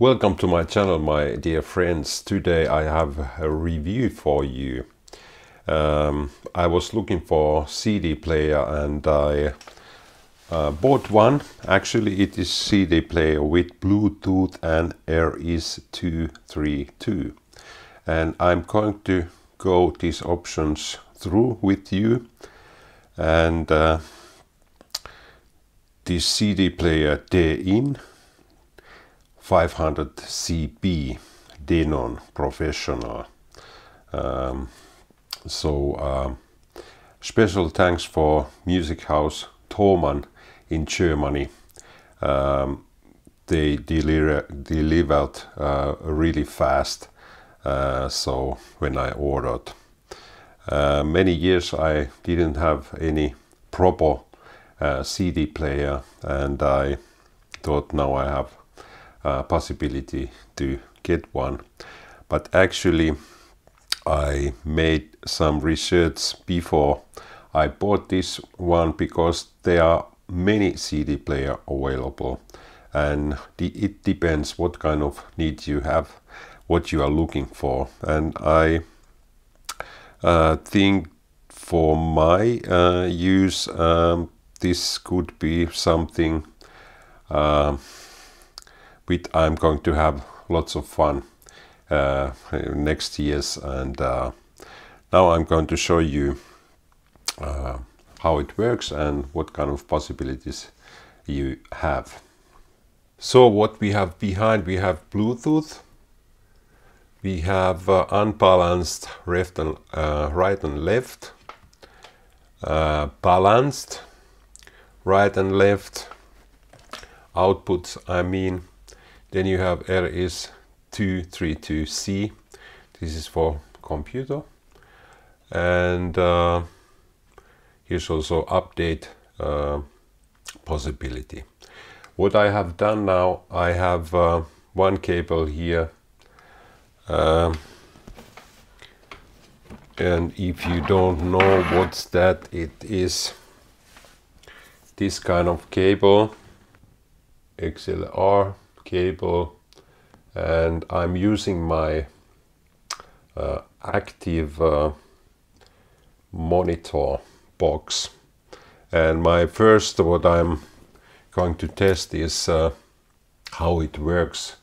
Welcome to my channel my dear friends. Today I have a review for you. Um, I was looking for CD player and I uh, bought one. Actually it is CD player with Bluetooth and RS232 and I'm going to go these options through with you and uh, this CD player DN 500 CB Denon Professional. Um, so uh, special thanks for Music House Thomann in Germany. Um, they deliver, delivered uh, really fast. Uh, so when I ordered, uh, many years I didn't have any proper uh, CD player, and I thought now I have a possibility to get one. But actually, I made some research before I bought this one because there are many CD player available and it depends what kind of need you have what you are looking for and I uh, think for my uh, use um, this could be something uh, with I'm going to have lots of fun uh, next years. And uh, now I'm going to show you uh, how it works and what kind of possibilities you have. So what we have behind we have Bluetooth. We have uh, unbalanced left and uh, right and left. Uh, balanced right and left. Outputs I mean then you have RS232C this is for computer. And uh, here's also update uh, possibility. What I have done now I have uh, one cable here um, and if you don't know what's that it is this kind of cable XLR cable and I'm using my uh, active uh, monitor box and my first what I'm going to test is uh, how it works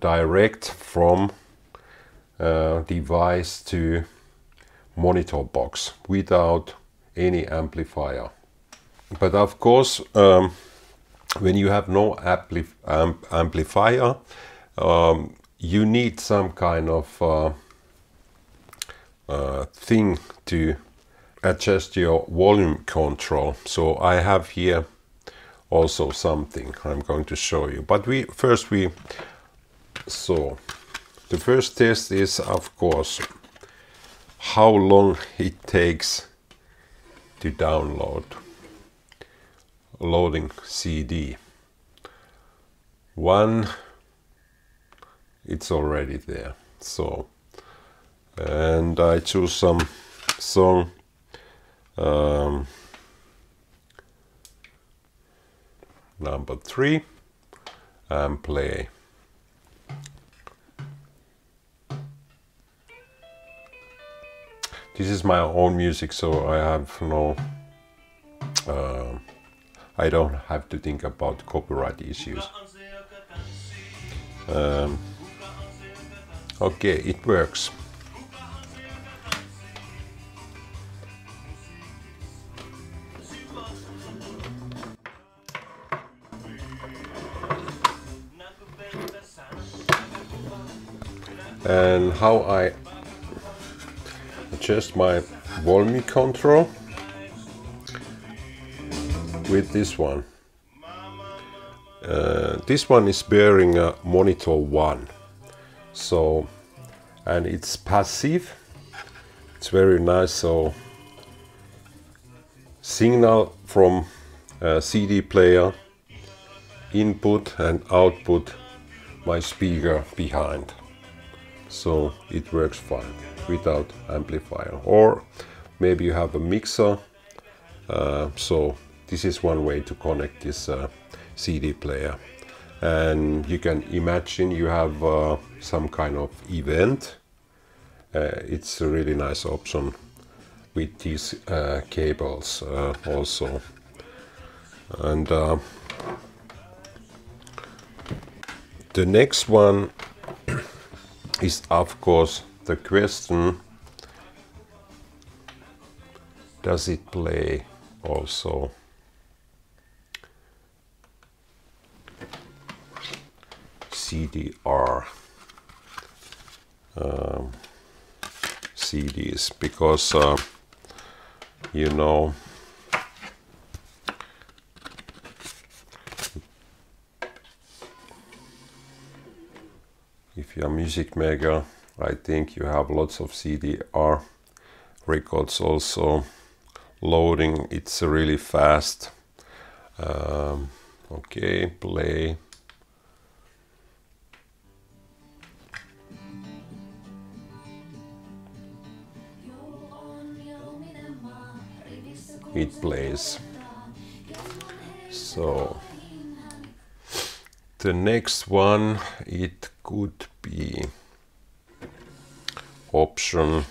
direct from uh, device to monitor box without any amplifier. But of course, um, when you have no ampli amp amplifier, um, you need some kind of uh, uh, thing to adjust your volume control. So I have here also something I'm going to show you. But we first we so the first test is of course how long it takes to download loading CD. One, it's already there. So, and I choose some song. Um, number three and play. This is my own music, so I have no. Uh, I don't have to think about copyright issues. Um, okay, it works. And how I adjust my volume control with this one. Uh, this one is Behringer monitor 1 so and it's passive. It's very nice. So signal from CD player input and output my speaker behind. So it works fine without amplifier. Or maybe you have a mixer. Uh, so this is one way to connect this uh, CD player. And you can imagine you have uh, some kind of event. Uh, it's a really nice option with these uh, cables uh, also. And the next one is of course the question does it play also CDR um, CDs because uh, you know if you're a music maker I think you have lots of CDR records also. Loading it's really fast. Um, okay play it plays. So the next one it could be option.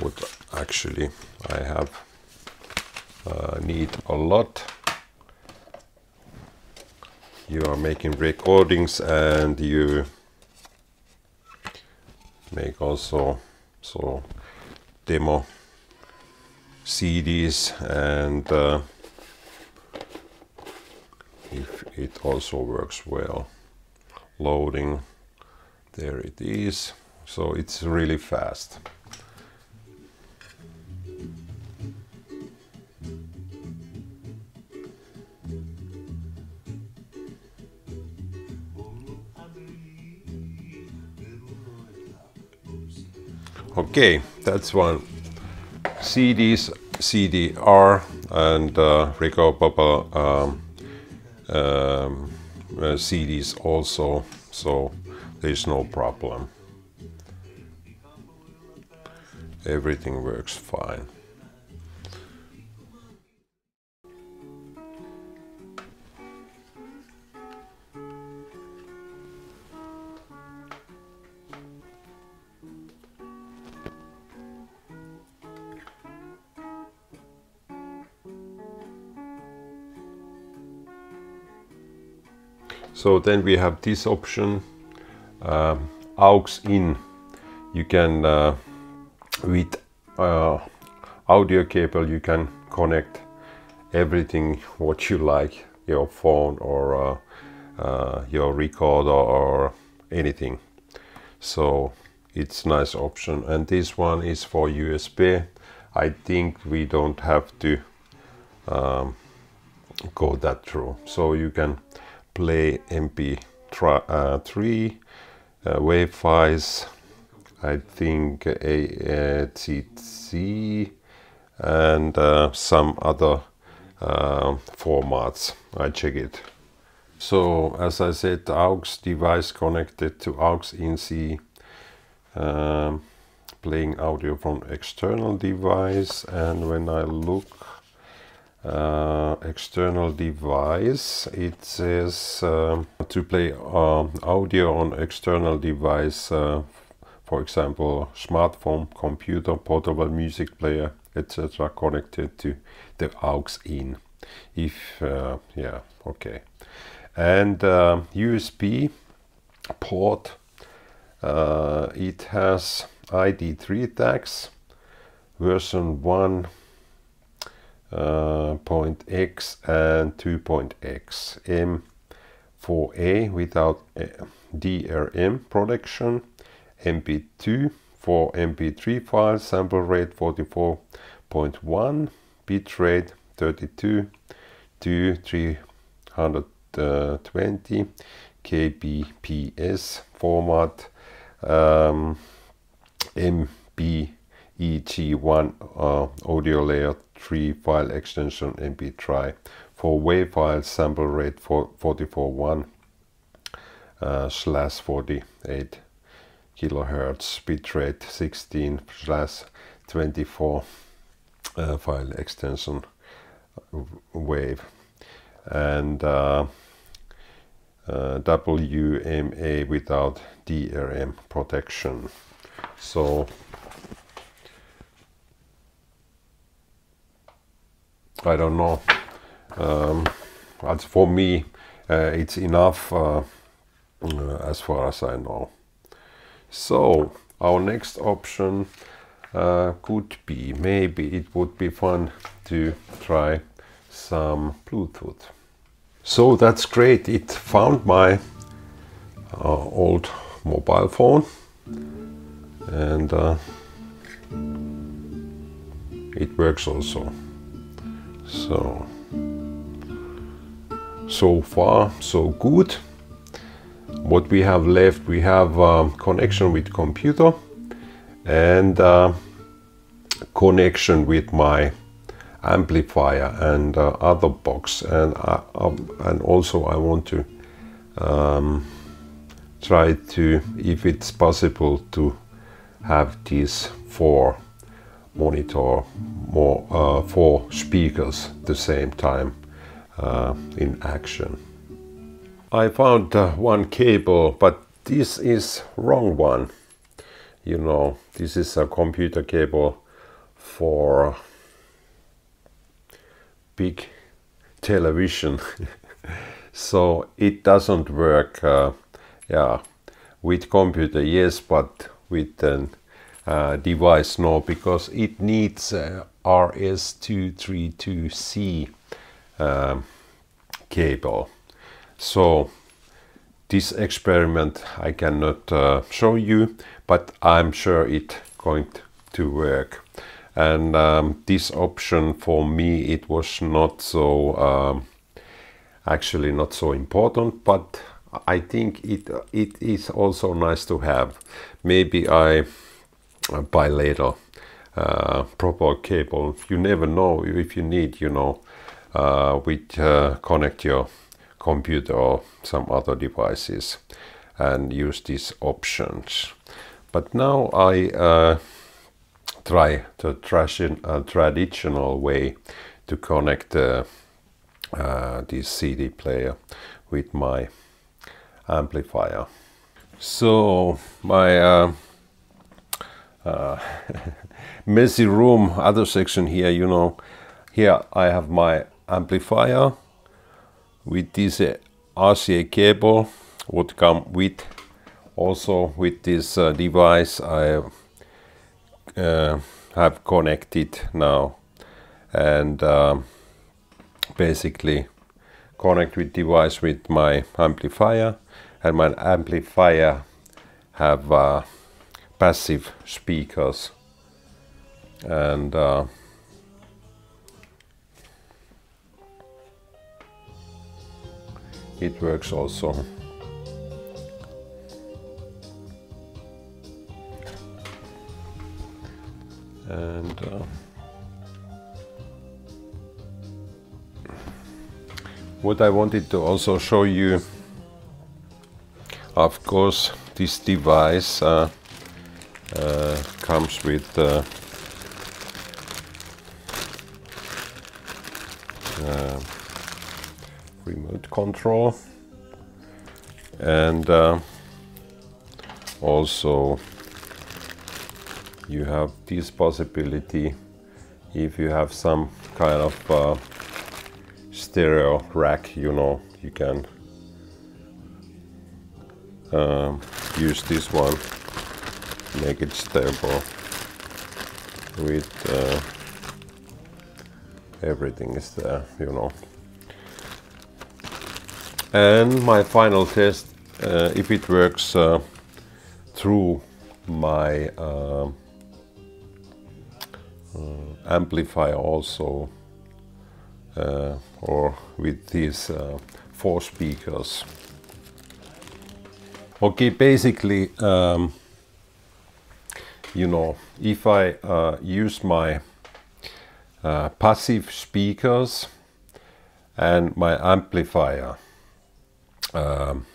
What actually I have uh, need a lot. You are making recordings and you make also so demo CDs and uh, if it also works well loading there it is. So it's really fast. Okay that's one. CDs CDR and uh, Papa um, um, uh, CDs also so there's no problem. Everything works fine So then we have this option, uh, aux in. You can, uh, with uh, audio cable, you can connect everything what you like, your phone or uh, uh, your recorder or anything. So it's nice option. And this one is for USB. I think we don't have to um, go that through. So you can play MP3 uh, uh, wave files I think AATC and uh, some other uh, formats. I check it. So as I said aux device connected to aux in C um, playing audio from external device. And when I look uh, external device. It says uh, to play uh, audio on external device uh, for example smartphone computer portable music player etc connected to the aux in. If uh, yeah okay. And usb uh, port it has id3 tags version 1 uh, point X and 2 point X. M for A without uh, DRM protection. MP2 for MP3 file sample rate 44.1, bitrate 32 to 320 kbps format, um, MPEG1 uh, audio layer 3 file extension mp3 for WAV file sample rate for 441 uh, slash 48 kilohertz bitrate 16 slash 24 uh, file extension wave and uh, uh, WMA without DRM protection. So I don't know. Um, as for me, uh, it's enough uh, uh, as far as I know. So our next option uh, could be maybe it would be fun to try some Bluetooth. So that's great. It found my uh, old mobile phone and uh, it works also. So, so far so good. What we have left, we have uh, connection with computer and uh, connection with my amplifier and uh, other box and uh, um, and also I want to um, try to if it's possible to have these four monitor more uh, four speakers at the same time uh, in action. I found uh, one cable but this is wrong one you know this is a computer cable for big television so it doesn't work uh, yeah with computer yes but with an uh, device now because it needs uh, RS232C um, cable. So this experiment I cannot uh, show you but I'm sure it going to work. And um, this option for me it was not so um, actually not so important but I think it it is also nice to have. Maybe I uh, later uh, proper cable. You never know if you need, you know, uh, which uh, connect your computer or some other devices and use these options. But now I uh, try the uh, traditional way to connect uh, this CD player with my amplifier. So my uh, messy room other section here you know. Here I have my amplifier with this uh, RCA cable would come with also with this uh, device I uh, have connected now. And um, basically connect with device with my amplifier. And my amplifier have uh, passive speakers. And uh, it works also. And uh, what I wanted to also show you of course this device uh, comes with uh, uh, remote control and also you have this possibility if you have some kind of uh, stereo rack you know you can uh, use this one make it stable with uh, everything is there you know. And my final test uh, if it works uh, through my uh, uh, amplifier also uh, or with these four speakers. Okay basically um, you know, if I uh, use my uh, passive speakers and my amplifier um,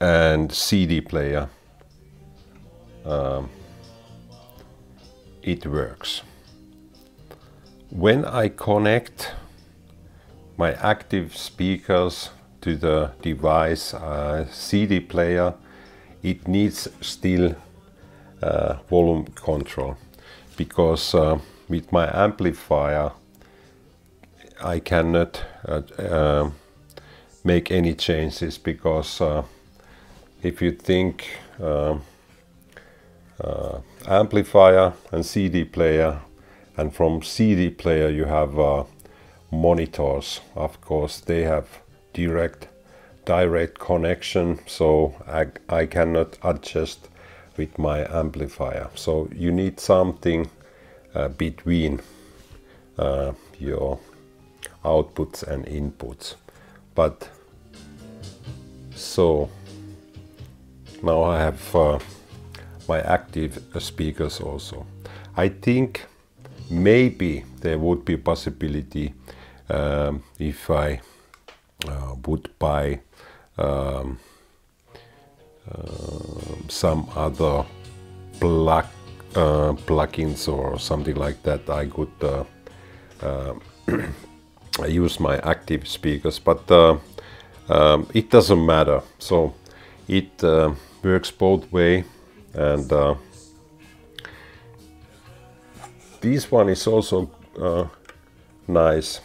and CD player, um, it works. When I connect my active speakers to the device uh, CD player, it needs still volume control. Because uh, with my amplifier I cannot uh, uh, make any changes because uh, if you think amplifier and CD player and from CD player you have monitors of course they have direct direct connection so I, I cannot adjust with my amplifier. So you need something uh, between uh, your outputs and inputs. But so now I have uh, my active speakers also. I think maybe there would be a possibility um, if I uh, would buy um, some other plug uh, plugins or something like that I could uh, uh, use my active speakers but uh, um, it doesn't matter. So it works both way and this one is also nice.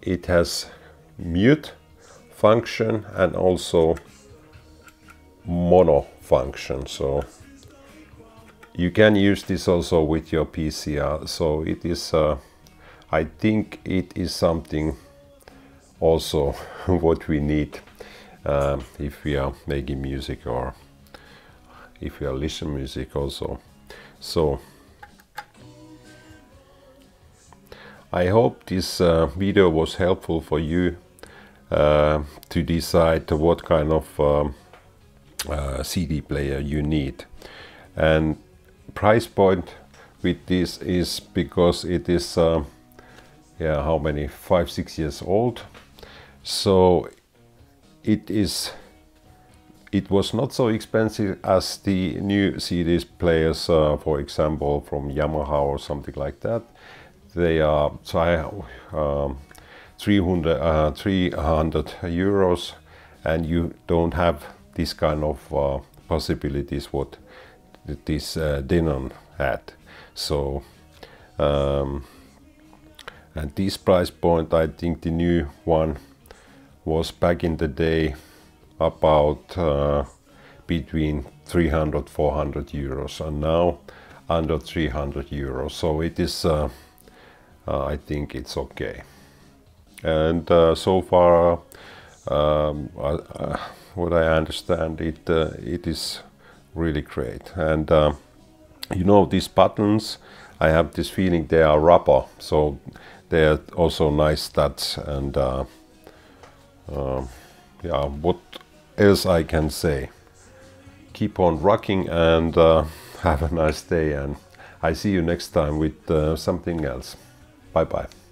It has mute function and also mono function so you can use this also with your PCR so it is uh, I think it is something also what we need uh, if we are making music or if we are listening music also. So I hope this uh, video was helpful for you uh, to decide what kind of um, uh, CD player you need. And price point with this is because it is, uh, yeah, how many, five, six years old. So it is, it was not so expensive as the new CD players, uh, for example, from Yamaha or something like that they are um, 300, uh, 300 euros and you don't have this kind of uh, possibilities what this uh, Denon had so um, and this price point I think the new one was back in the day about uh, between 300 400 euros and now under 300 euros so it is uh, uh, I think it's okay. And uh, so far, um, what I understand, it it is really great. And you know these buttons, I have this feeling they are rubber, so they are also nice studs. And uh, uh, yeah, what else I can say? Keep on rocking and uh, have a nice day. And I see you next time with something else. Bye bye.